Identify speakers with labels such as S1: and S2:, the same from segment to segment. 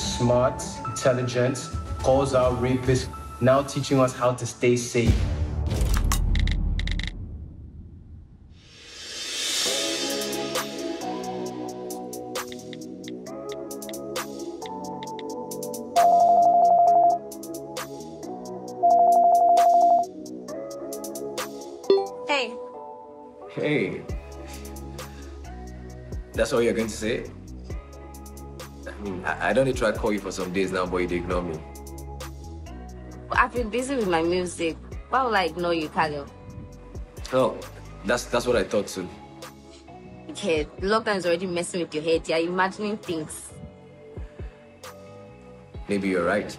S1: smart, intelligent, calls out rapists, now teaching us how to stay safe.
S2: Hey,
S3: Hey. That's all you're going to say? I I, I don't need to try to call you for some days now, but you ignore me.
S2: I've been busy with my music. Why would I ignore you, Khalil?
S3: Oh, that's that's what I thought too.
S2: Okay, lockdown is already messing with your head. You're imagining things.
S3: Maybe you're right.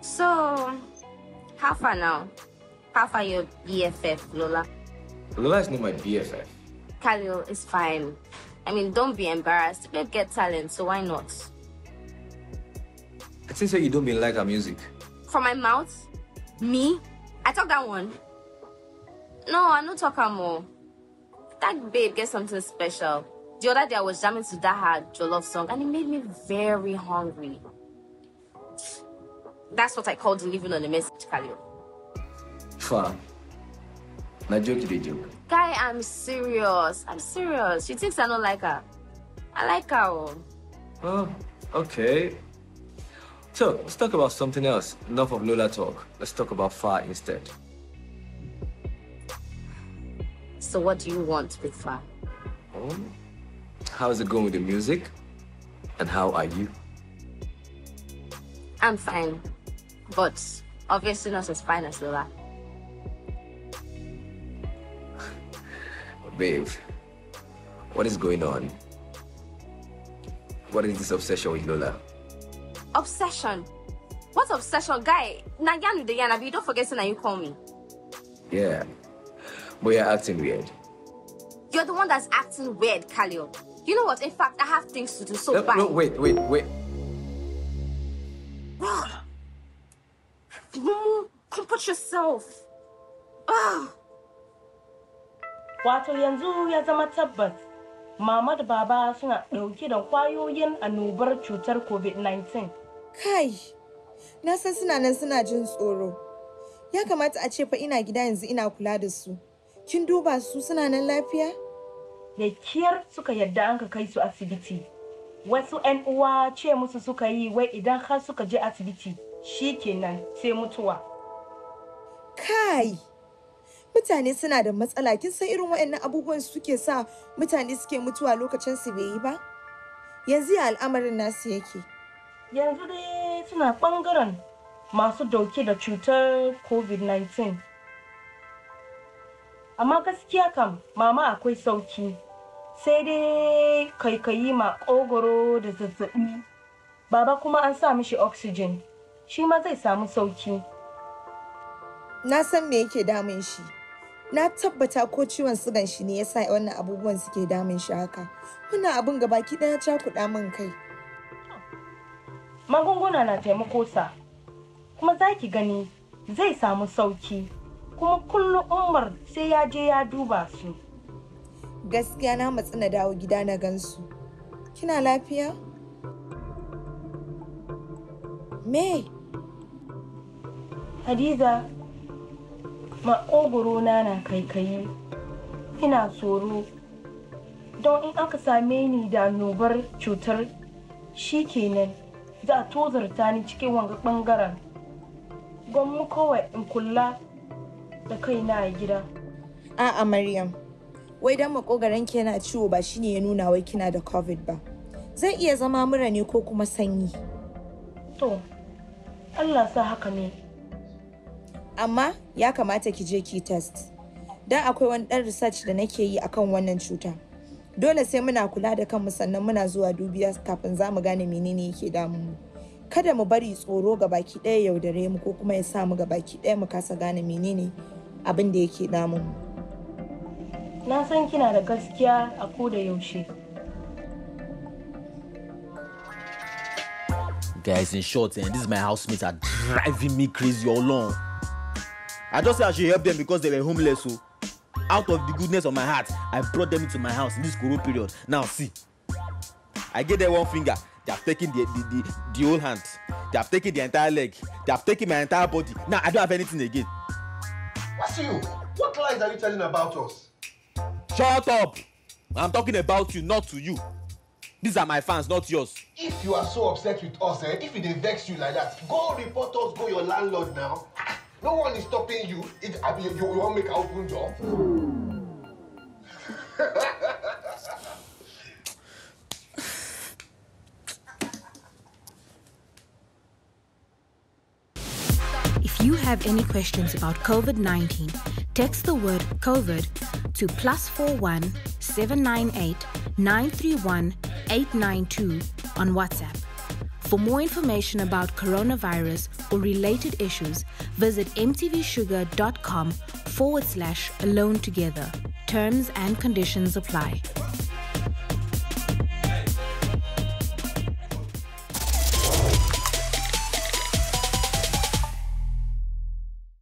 S2: So, how far now? How far your BFF, Lola?
S3: Lola is not my BFF.
S2: Khalil is fine. I mean, don't be embarrassed. Babe get talent, so why not?
S3: I think so you don't be like her music.
S2: From my mouth? Me? I talk that one. No, I don't talk her more. That babe gets something special. The other day I was jamming to that her Jollof song and it made me very hungry. That's what I call delivering on a message, Khalil.
S3: Faa. Now joke you joke.
S2: Guy, I'm serious. I'm serious. She thinks I don't like her. I like her. oh.
S3: Oh, okay. So let's talk about something else. Enough of Lola talk. Let's talk about Faa instead.
S2: So what do you want with Faa?
S3: Oh, um, how's it going with the music? And how are you?
S2: I'm fine. But obviously not as fine as Lola.
S3: Babe, what is going on? What is this obsession with Lola?
S2: Obsession. What obsession? Guy, yan with the yan, abi, don't forget that you call me.
S3: Yeah, but you're acting weird.
S2: You're the one that's acting weird, Khalil. You know what? In fact, I have things to do, so
S3: No,
S2: bye.
S3: no, wait, wait, wait.
S2: Mumu, comport yourself. Ugh.
S4: Wato yanzu ya zama tabbas mama da baba suna ɗauke da ƙwayoyin annobar cutar COVID-19.
S5: Kai, na san suna nan suna jin tsoro. Ya kamata a ce fa ina gida yanzu ina kula da su. Kin duba su suna nan lafiya?
S4: Da kiyar suka yadda an ka kai su asibiti. Wasu 'yan uwa ce musu suka yi wai idan har suka je asibiti shi kenan sai mutuwa.
S5: Kai, mutane suna da matsala. Kin san irin waɗannan abubuwan suke sa mutane suke mutuwa lokacin su bai yi ba? Yanzu ya al'amarin nasu yake.
S4: Yanzu dai suna ɓangaren masu ɗauke da cutar COVID-19. Amma gaskiya kam mama akwai sauƙi. Sai dai kaikayi maƙogoro da zazzaɓi. Baba kuma an sa mishi oxygen. Shi ma zai samu sauƙi.
S5: Na san me yake damun shi. Na tabbata ko ciwon sugan shi ne yasa wannan abubuwan suke damun shi haka. Wannan abun gabaki ɗaya cakuɗa min kai.
S4: Magunguna na taimako sa. Kuma za ki gani zai samu sauƙi. Kuma kullum Umar sai ya je ya duba su.
S5: Gaskiya na matsi na dawo gida na gansu. Kina lafiya? Me?
S4: Hadiza, maƙogoro na na kaikayi. Ina tsoro. Don in aka same ni da annobar cutar shi kenan za a tozarta ni cikin wanga ɓangaren. Gwammu kawai in kula da kaina a gida.
S5: A'a Maryam. Wai dan makogaranki yana ciwo ba shine ya nuna wai kina da COVID ba. Zai iya zama mura ne ko kuma sanyi.
S4: To, Allah sa haka ne.
S5: Amma ya kamata ki je ki test. Dan akwai wani ɗan research da nake yi akan wannan cuta. Dole sai muna kula da kanmu sannan muna zuwa dubiya kafin za mu gane menene yake damun mu. Kada mu bari tsoro ga baki ɗaya yaudare mu ko kuma ya sa mu ga baki ɗaya mu kasa gane menene abin da yake damun mu.
S4: Na san kina da gaskiya a ko da yaushe.
S6: Guys, in short, eh, this is my housemates are driving me crazy all along. I just say I should help them because they were homeless. So, out of the goodness of my heart, I brought them into my house in this Koro period. Now, see, I get there one finger. They have taken the, the, the, the whole hand. They have taken the entire leg. They have taken my entire body. Now I don't have anything again.
S7: What's you? What lies are you telling about us?
S6: Shut up! I'm talking about you, not to you. These are my fans, not yours.
S7: If you are so upset with us, eh, if it vex you like that, go report us, go your landlord now. No one is stopping you. It, I mean, you, you want make an open door?
S8: If you have any questions about COVID 19, text the word COVID to plus 41 798 931 892 on WhatsApp. For more information about coronavirus or related issues, visit mtvshuga.com forward slash alone together. Terms and conditions apply.